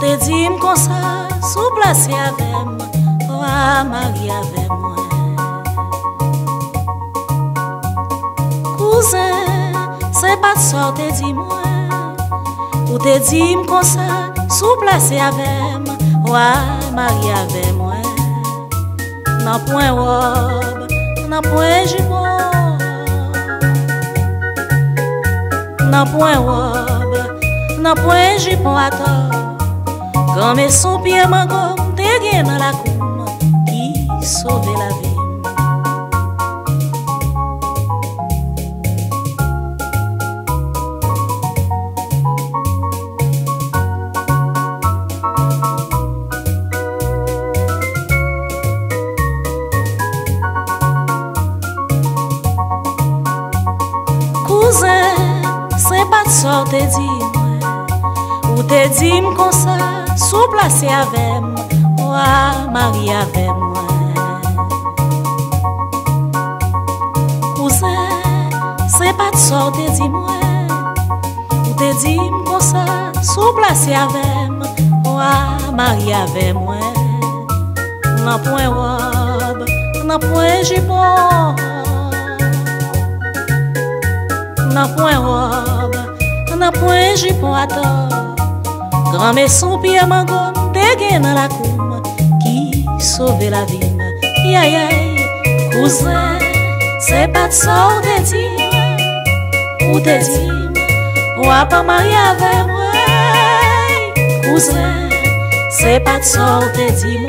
te di m kon sa, sou plase avem, Ou a mari avem mwen. Kouzen, se pat sa ou te di mwen, ou te di m kon sa, sou plase avem, Ou a mari avem mwen. Nan pwen wob, nan pwen jibon, nan pwen wob, nan pwen jibon ator, Kame son piye mango Te gen nan la koum Ki sove la vim Kouzen, se pat so Te di m kon sa, sou plase avem, Ou a mari avem mwen. Kouze, se pat so te di mwen, Ou te di m kon sa, sou plase avem, Ou a mari avem mwen. Nan pwen wab, nan pwen jibon, Nan pwen wab, nan pwen jibon ato, Gran meson piye mangon Dege nan la koum Ki sove la vim Yayay, kouzen Se pat sa ou te dim Ou te dim Ou apan marye ave mwen Kouzen Se pat sa ou te dim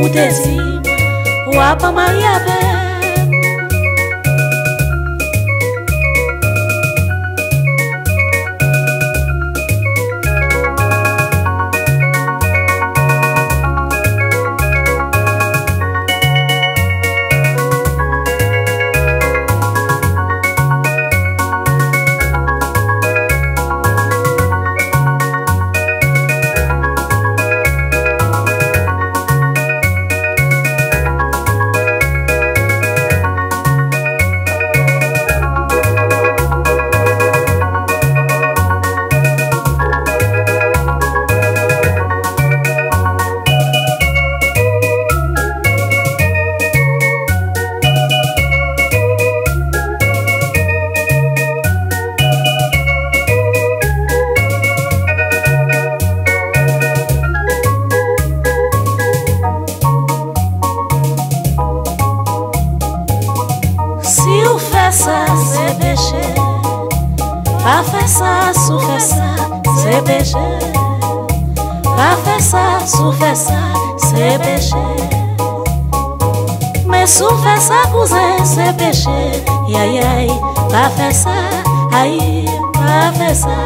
Ou te dim Ou apan marye ave mwen Si ou fè sa, se peche Pa fè sa, sou fè sa, se peche Pa fè sa, sou fè sa, se peche Men sou fè sa, kouzen, se peche Yayay, pa fè sa, ayi, pa fè sa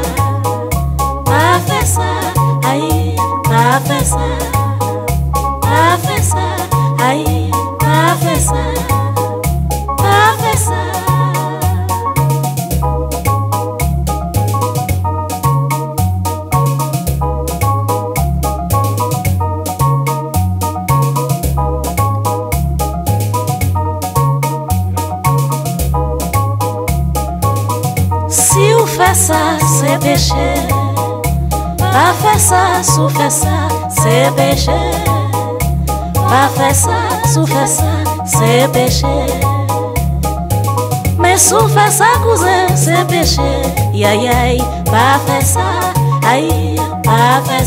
Pa fè sa, pa fè sa Sa, se peche Pa fè sa, sou fè sa, se peche Pa fè sa, sou fè sa, se peche Men sou fè sa, kouzen, se peche Yayay, pa fè sa, ayi, pa fè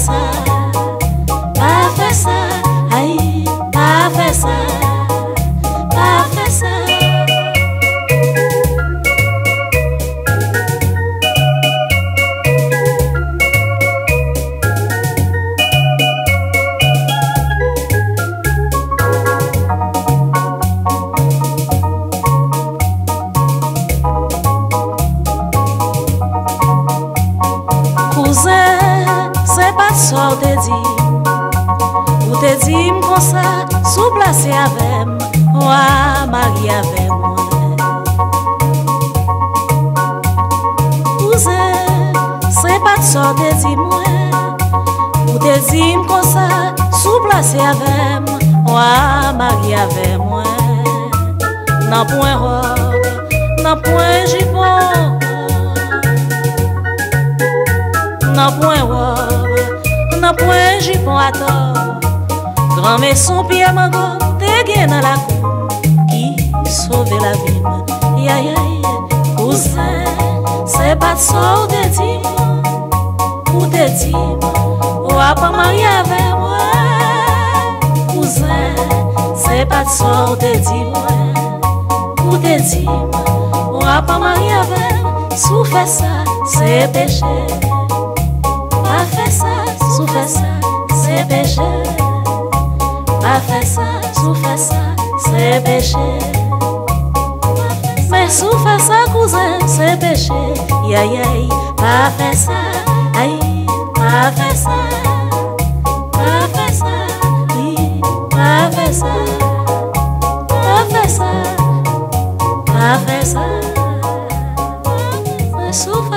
ou te di. Ou te di m kon sa Sou plase avem Ou a mari avem Ouze Se pat so te di mwen. Ou te di m kon sa Sou plase avem Ou a mari avem Nan pwen rob Nan pwen jipon meson pi a mangon Te gen nan la kou Ki sove la vim Yayay, kouzen Se pat sor de tim Ou de tim Ou apan mari ave mwen Kouzen Se pat sor de tim Ou de tim Ou apan mari ave Sou fè sa, se peche. Pa fè sa, sou fè sa, se peche a fait ça, souffre ça, c'est péché. Mais souffre ça, cousin, c'est péché. Aïe aïe, pas fait ça, aïe, pas fait ça. Pas fait pa aïe, pas fait ça. Pas pa ça, pas fait ça. Mais souffre